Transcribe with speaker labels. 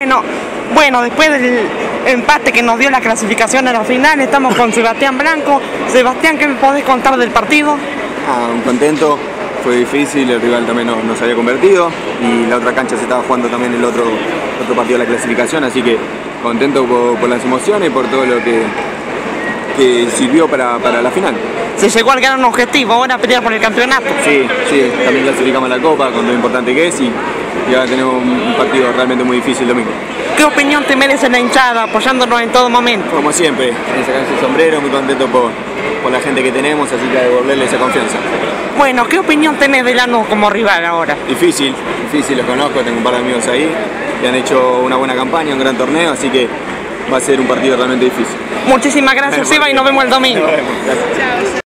Speaker 1: Bueno, bueno, después del empate que nos dio la clasificación a la final, estamos con Sebastián Blanco. Sebastián, ¿qué me podés contar del partido?
Speaker 2: Ah, un contento, fue difícil, el rival también nos, nos había convertido y la otra cancha se estaba jugando también el otro, otro partido de la clasificación, así que contento por, por las emociones y por todo lo que, que sirvió para, para la final.
Speaker 1: Se llegó al gran objetivo, ahora pelear por el campeonato.
Speaker 2: Sí, sí, también clasificamos a la Copa con lo importante que es y, y ahora tenemos un partido realmente muy difícil el domingo.
Speaker 1: ¿Qué opinión te merece la hinchada apoyándonos en todo momento?
Speaker 2: Como siempre, en sacarse el sombrero, muy contento por, por la gente que tenemos, así que a devolverle esa confianza.
Speaker 1: Bueno, ¿qué opinión tenés de Lanús como rival ahora?
Speaker 2: Difícil, difícil, los conozco, tengo un par de amigos ahí que han hecho una buena campaña, un gran torneo, así que va a ser un partido realmente difícil.
Speaker 1: Muchísimas gracias, Seba, y nos vemos el domingo.
Speaker 2: Nos vemos. Gracias.